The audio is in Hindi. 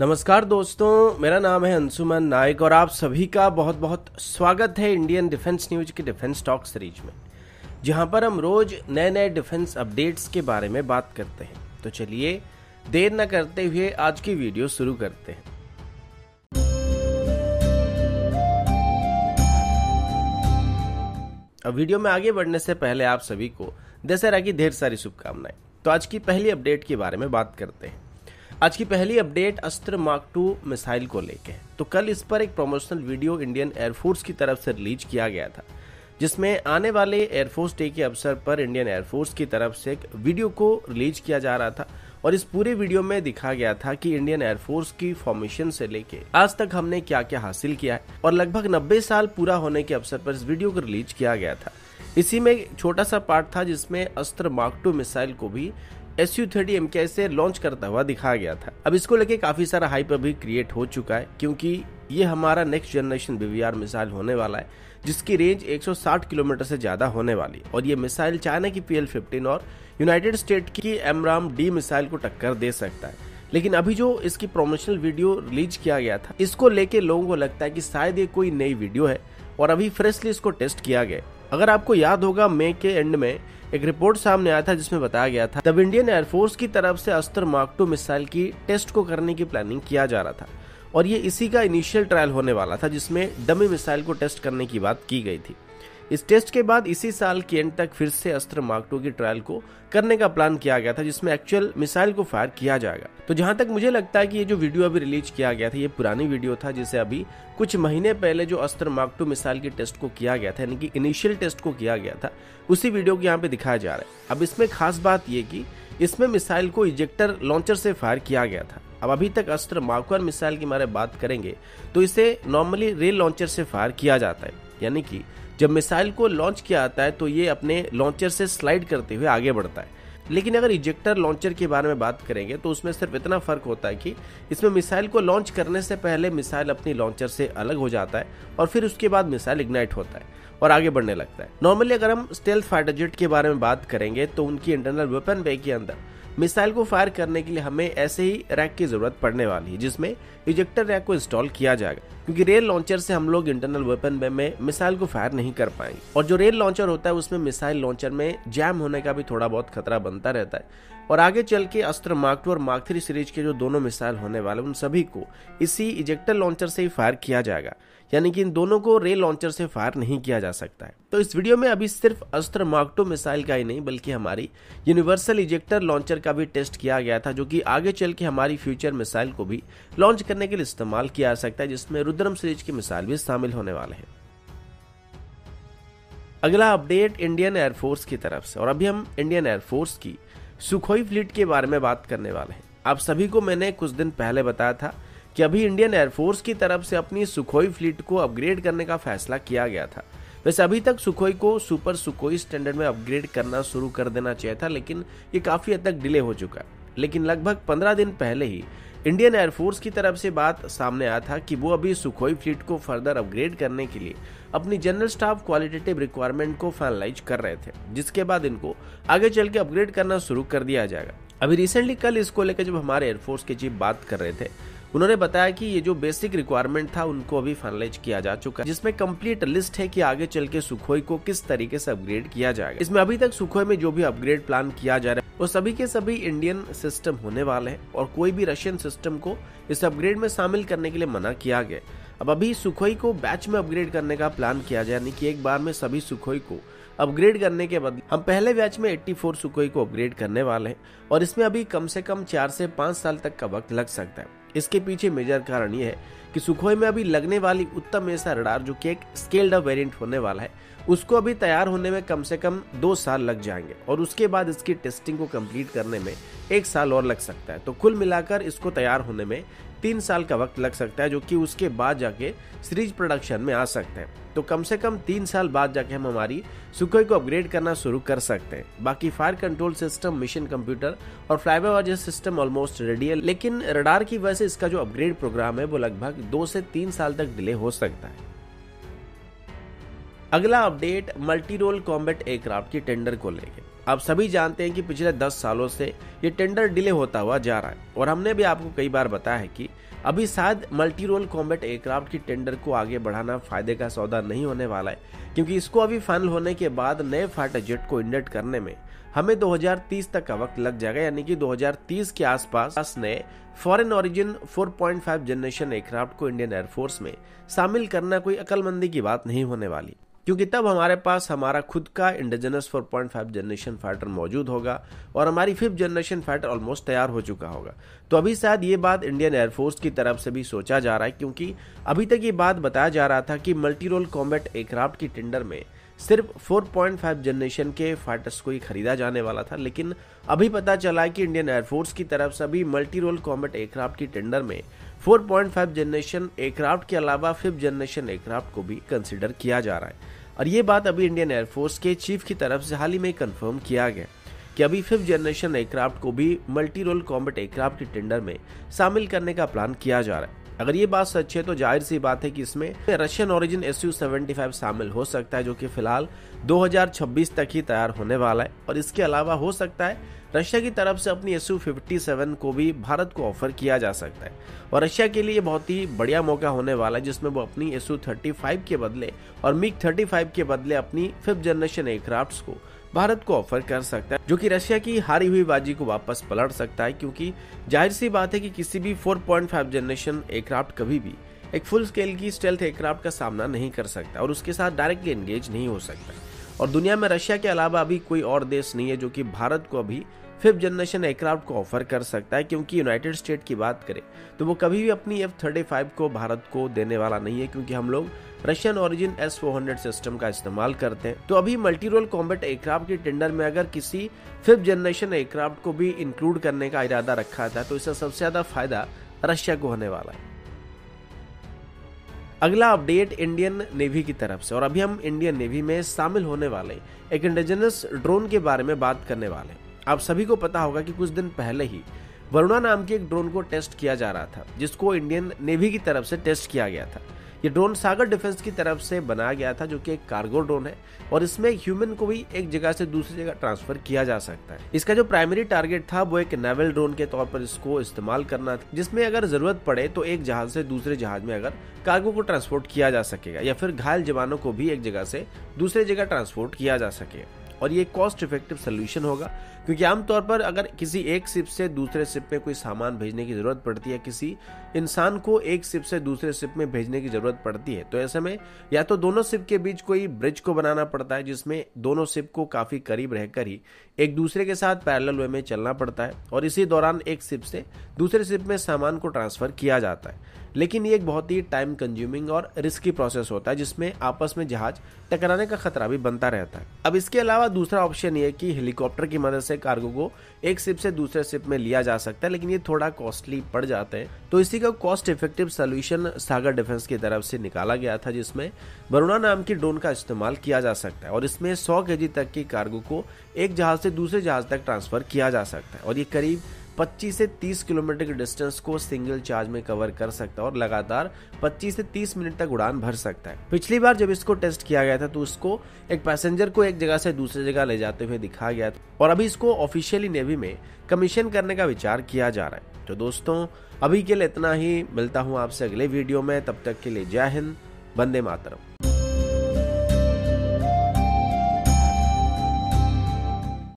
नमस्कार दोस्तों, मेरा नाम है अंशुमन नायक और आप सभी का बहुत बहुत स्वागत है इंडियन डिफेंस न्यूज़ के डिफेंस टॉक सीरीज़ में, जहाँ पर हम रोज नए नए डिफेंस अपडेट्स के बारे में बात करते हैं। तो चलिए, देर न करते हुए आज की वीडियो शुरू करते हैं। अब वीडियो में आगे बढ़ने से पहले आप सभी को दशहरा की ढेर सारी शुभकामनाएँ। तो आज की पहली अपडेट के बारे में बात करते हैं। आज की पहली अपडेट अस्त्र मार्क टू मिसाइल को लेके तो कल इस पर एक प्रमोशनल वीडियो इंडियन एयरफोर्स की तरफ़ से रिलीज़ किया गया था, जिसमें आने वाले एयरफोर्स डे के अवसर पर इंडियन एयरफोर्स की तरफ़ से एक वीडियो को रिलीज़ किया जा रहा था और इस पूरे वीडियो में दिखा गया था कि इंडियन एयरफोर्स की फॉर्मेशन से लेके आज तक हमने क्या क्या हासिल किया है और लगभग 90 साल पूरा होने के अवसर पर इस वीडियो को रिलीज़ किया गया था। इसी में छोटा सा पार्ट था जिसमें अस्त्र मार्क टू मिसाइल को भी एस यू थर्टी एम से लॉन्च करता हुआ दिखाया गया था। अब इसको लेके काफ़ी सारा हाइप अभी क्रिएट हो चुका है, क्योंकि ये हमारा नेक्स्ट जनरेशन बीवीआर मिसाइल होने वाला है, जिसकी रेंज 160 किलोमीटर से ज़्यादा होने वाली और ये मिसाइल चाइना की पी एल और यूनाइटेड स्टेट की एमराम डी मिसाइल को टक्कर दे सकता है। लेकिन अभी जो इसकी प्रोमोशनल वीडियो रिलीज़ किया गया था, इसको लेके लोगों को लगता है कि शायद ये कोई नई वीडियो है, और अभी फ्रेशली इसको टेस्ट किया गया अगर आपको याद होगा मई के एंड में एक रिपोर्ट सामने आया था जिसमें बताया गया था तब इंडियन एयरफोर्स की तरफ़ से अस्त्र मार्क टू मिसाइल की टेस्ट को करने की प्लानिंग किया जा रहा था, और ये इसी का इनिशियल ट्रायल होने वाला था, जिसमें डमी मिसाइल को टेस्ट करने की बात की गई थी। इस टेस्ट के बाद इसी साल के एंड तक फिर से अस्त्र मार्क टू की ट्रायल को करने का प्लान किया गया था, जिसमें एक्चुअल मिसाइल को फायर किया जाएगा। तो जहाँ तक मुझे लगता है कि ये जो वीडियो अभी रिलीज़ किया गया था, ये पुरानी वीडियो था, जिसे अभी कुछ महीने पहले जो अस्त्र मार्क टू मिसाइल के टेस्ट को किया गया था, यानी कि इनिशियल टेस्ट को किया गया था, उसी वीडियो को यहाँ पे दिखाया जा रहा है। अब इसमें खास बात ये की इसमें मिसाइल को इजेक्टर लॉन्चर से फायर किया गया था। अब अभी तक अस्त्र मार्कर मिसाइल की हमारे बात करेंगे तो इसे नॉर्मली रेल लॉन्चर से फायर किया जाता है, यानी कि जब मिसाइल को लॉन्च किया जाता है तो ये अपने लॉन्चर से स्लाइड करते हुए आगे बढ़ता है। लेकिन अगर इजेक्टर लॉन्चर के बारे में बात करेंगे तो उसमें सिर्फ़ इतना फ़र्क होता है कि इसमें मिसाइल को लॉन्च करने से पहले मिसाइल अपनी लॉन्चर से अलग हो जाता है और फिर उसके बाद मिसाइल इग्नाइट होता है और आगे बढ़ने लगता है। नॉर्मली अगर हम स्टेल्थ फाइटर जेट के बारे में बात करेंगे तो उनकी इंटरनल वेपन वे के अंदर मिसाइल को फायर करने के लिए हमें ऐसे ही रैक की ज़रूरत पड़ने वाली है, जिसमें इजेक्टर रैक को इंस्टॉल किया जाएगा। क्योंकि रेल लॉन्चर से हम लोग इंटरनल वेपन में मिसाइल को फायर नहीं कर पाएँगे। और जो रेल लॉन्चर होता है, उसमें मिसाइल लॉन्चर में जैम होने का भी थोड़ा बहुत खतरा बनता रहता है। और आगे चल के अस्त्र मार्क टू और मार्क थ्री सीरीज़ के जो दोनों मिसाइल होने वाले उन सभी को इसी इजेक्टर लॉन्चर से ही फायर किया जाएगा। यानी कि इन दोनों को रेल लॉन्चर से फायर नहीं किया जा सकता है। तो इस वीडियो में अभी सिर्फ़ अस्त्र मार्क टू मिसाइल का ही नहीं, बल्कि हमारी यूनिवर्सल इजेक्टर लॉन्चर का भी टेस्ट किया गया था, जो कि आगे चल के हमारी फ्यूचर मिसाइल को भी लॉन्च करने के लिए इस्तेमाल किया जा सकता है, जिसमें रुद्रम सीरीज़ की मिसाइल भी शामिल होने वाले हैं। अगला अपडेट इंडियन एयरफोर्स की तरफ़ से, और अभी हम इंडियन एयरफोर्स की सुखोई फ्लीट के बारे में बात करने वाले हैं। आप सभी को मैंने कुछ दिन पहले बताया था कि अभी इंडियन एयरफोर्स की तरफ़ से अपनी सुखोई फ्लीट को अपग्रेड करने का फैसला किया गया था। वैसे अभी तक सुखोई को सुपर सुखोई स्टैंडर्ड में अपग्रेड करना शुरू कर देना चाहिए था, लेकिन ये काफ़ी हद तक डिले हो चुका है। लेकिन लगभग पंद्रह दिन पहले ही इंडियन एयरफोर्स की तरफ़ से बात सामने आया था कि वो अभी सुखोई फ्लीट को फर्दर अपग्रेड करने के लिए अपनी जनरल स्टाफ क्वालिटेटिव रिक्वायरमेंट को फाइनलाइज कर रहे थे, जिसके बाद इनको आगे चल के अपग्रेड करना शुरू कर दिया जाएगा। अभी रिसेंटली कल इसको लेकर जब हमारे एयरफोर्स के चीफ बात कर रहे थे उन्होंने बताया कि ये जो बेसिक रिक्वायरमेंट था, उनको अभी फाइनलाइज किया जा चुका है, जिसमें कंप्लीट लिस्ट है कि आगे चल के सुखोई को किस तरीके से अपग्रेड किया जाएगा। इसमें अभी तक सुखोई में जो भी अपग्रेड प्लान किया जा रहा है, वो सभी के सभी इंडियन सिस्टम होने वाले हैं और कोई भी रशियन सिस्टम को इस अपग्रेड में शामिल करने के लिए मना किया गया अब अभी सुखोई को बैच में अपग्रेड करने का प्लान किया जाए यानी कि एक बार में सभी सुखोई को अपग्रेड करने के बदले हम पहले बैच में 84 सुखोई को अपग्रेड करने वाले हैं और इसमें अभी कम से कम चार से पाँच साल तक का वक्त लग सकता है। इसके पीछे मेजर कारण यह है कि सुखोई में अभी लगने वाली उत्तम ऐसा रडार जो कि एक स्केल्ड अप वेरिएंट होने वाला है, उसको अभी तैयार होने में कम से कम दो साल लग जाएँगे और उसके बाद इसकी टेस्टिंग को कंप्लीट करने में एक साल और लग सकता है। तो कुल मिलाकर इसको तैयार होने में तीन साल का वक्त लग सकता है जो कि उसके बाद जाके सीरीज़ प्रोडक्शन में आ सकते हैं। तो कम से कम तीन साल बाद जाके हम हमारी सुखोई को अपग्रेड करना शुरू कर सकते हैं। बाकी fire control system, mission computer और फ्लाईवे सिस्टम ऑलमोस्ट रेडी है। लेकिन रडार की वजह से इसका जो अपग्रेड प्रोग्राम है, वो लगभग दो से तीन साल तक डिले हो सकता है। अगला update multi role combat aircraft की टेंडर को लेकर आप सभी जानते हैं कि पिछले 10 सालों से ये टेंडर डिले होता हुआ जा रहा है और हमने भी आपको कई बार बताया है कि अभी शायद मल्टी रोल कॉम्बेट एयरक्राफ्ट की टेंडर को आगे बढ़ाना फ़ायदे का सौदा नहीं होने वाला है, क्योंकि इसको अभी फाइनल होने के बाद नए फाइटर जेट को इंडेट करने में हमें 2030 तक का वक्त लग जाएगा, यानी कि 2030 के आसपास नए फॉरेन ओरिजिन 4.5 जनरेशन एयरक्राफ्ट को इंडियन एयरफोर्स में शामिल करना कोई अकलमंदी की बात नहीं होने वाली। क्योंकि तब हमारे पास हमारा खुद का इंडिजिनस 4.5 जनरेशन फाइटर मौजूद होगा और हमारी फिफ्थ जनरेशन फाइटर ऑलमोस्ट तैयार हो चुका होगा। तो अभी शायद ये बात इंडियन एयरफोर्स की तरफ़ से भी सोचा जा रहा है, क्योंकि अभी तक ये बात बताया जा रहा था कि मल्टी रोल कॉम्बैट एयरक्राफ्ट की टेंडर में सिर्फ़ 4.5 जनरेशन के फाइटर्स को ही खरीदा जाने वाला था, लेकिन अभी पता चला है कि इंडियन एयरफोर्स की तरफ़ से अभी मल्टी रोल कॉम्बैट एयरक्राफ्ट की टेंडर में 4.5 जनरेशन एयरक्राफ्ट के अलावा फिफ्थ जनरेशन एयरक्राफ्ट को भी कंसिडर किया जा रहा है। और ये बात अभी इंडियन एयरफोर्स के चीफ की तरफ़ से हाल ही में कंफर्म किया गया कि अभी फिफ्थ जनरेशन एयरक्राफ्ट को भी मल्टी रोल कॉम्बेट एयरक्राफ्ट के टेंडर में शामिल करने का प्लान किया जा रहा है। अगर ये बात सच है तो ज़ाहिर सी बात है कि इसमें रशियन ओरिजिन एस यू शामिल हो सकता है, जो कि फ़िलहाल 2026 तक ही तैयार होने वाला है। और इसके अलावा हो सकता है, रशिया की तरफ़ से अपनी एस यू को भी भारत को ऑफ़र किया जा सकता है। और रशिया के लिए बहुत ही बढ़िया मौका होने वाला है, जिसमें वो अपनी एस यू के बदले और मिग 35 के बदले अपनी फिफ्थ जनरेशन एयरक्राफ्ट को भारत को ऑफ़र कर सकता है, जो कि रशिया की हारी हुई बाजी को वापस पलट सकता है, क्योंकि ज़ाहिर सी बात है कि किसी भी 4.5 जनरेशन एयरक्राफ्ट कभी भी एक फुल स्केल की स्टेल्थ एयरक्राफ्ट का सामना नहीं कर सकता और उसके साथ डायरेक्टली एंगेज नहीं हो सकता। और दुनिया में रशिया के अलावा अभी कोई और देश नहीं है जो कि भारत को अभी फिफ्थ जनरेशन एयरक्राफ्ट को ऑफ़र कर सकता है, क्योंकि यूनाइटेड स्टेट की बात करें तो वो कभी भी अपनी एफ़ थर्टी फाइव को भारत को देने वाला नहीं है, क्योंकि हम लोग Russian origin S four system का इस्तेमाल करते हैं। तो अभी मल्टी रोल कॉम्बेट एयरक्राफ्ट के टेंडर में अगर किसी फिफ्थ जनरेशन एयरक्राफ्ट को भी इंक्लूड करने का इरादा रखा था तो इसका सबसे ज़्यादा फ़ायदा रशिया को होने वाला है। अगला अपडेट इंडियन नेवी की तरफ़ से, और अभी हम इंडियन नेवी में शामिल होने वाले एक इंडिजिनस ड्रोन के बारे में बात करने वाले आप सभी को पता होगा कि कुछ दिन पहले ही वरुणा नाम के एक ड्रोन को टेस्ट किया जा रहा था, जिसको इंडियन नेवी की तरफ़ से टेस्ट किया गया था। ये ड्रोन सागर डिफेंस की तरफ़ से बनाया गया था, जो कि एक कार्गो ड्रोन है, और इसमें ह्यूमन को भी एक जगह से दूसरी जगह ट्रांसफ़र किया जा सकता है। इसका जो प्राइमरी टारगेट था, वो एक नेवल ड्रोन के तौर पर इसको इस्तेमाल करना था, जिसमें अगर ज़रूरत पड़े तो एक जहाज़ से दूसरे जहाज़ में अगर कार्गो को ट्रांसपोर्ट किया जा सकेगा, या फिर घायल जवानों को भी एक जगह से दूसरे जगह ट्रांसपोर्ट किया जा सकेगा। और ये कॉस्ट इफ़ेक्टिव सोल्यूशन होगा। क्योंकि आमतौर पर अगर किसी एक शिप से दूसरे शिप में कोई सामान भेजने की ज़रूरत पड़ती है, किसी इंसान को एक शिप से दूसरे शिप में भेजने की ज़रूरत पड़ती है तो ऐसे में या तो दोनों सिप के बीच कोई ब्रिज को बनाना पड़ता है, जिसमें दोनों सिप को काफ़ी करीब रहकर ही एक दूसरे के साथ पैरेलल वे में चलना पड़ता है, और इसी दौरान एक सिप से दूसरे सिप में सामान को ट्रांसफ़र किया जाता है। लेकिन ये एक बहुत ही टाइम कंज्यूमिंग और रिस्की प्रोसेस होता है, जिसमें आपस में जहाज़ टकराने का खतरा भी बनता रहता है। अब इसके अलावा दूसरा ऑप्शन ये कि हेलीकॉप्टर की मदद से कार्गो को एक शिप से दूसरे शिप में लिया जा सकता है, लेकिन ये थोड़ा कॉस्टली पड़ जाते हैं। तो इसी का cost effective solution Sagar defence की तरफ़ से निकाला गया था, जिसमें वरुणा नाम की ड्रोन का इस्तेमाल किया जा सकता है और इसमें सौ के तक की कार्गो को एक जहाज़ से दूसरे जहाज़ तक ट्रांसफ़र किया जा सकता है। और ये करीब 25 से 30 किलोमीटर के डिस्टेंस को सिंगल चार्ज में कवर कर सकता है और लगातार 25 से 30 मिनट तक उड़ान भर सकता है। पिछली बार जब इसको टेस्ट किया गया था तो उसको एक पैसेंजर को एक जगह से दूसरी जगह ले जाते हुए दिखाया गया था और अभी इसको ऑफिशियली नेवी में कमीशन करने का विचार किया जा रहा है। तो दोस्तों, अभी के लिए इतना ही। मिलता हूँ आपसे अगले वीडियो में। तब तक के लिए जय हिंद, वंदे मातरम।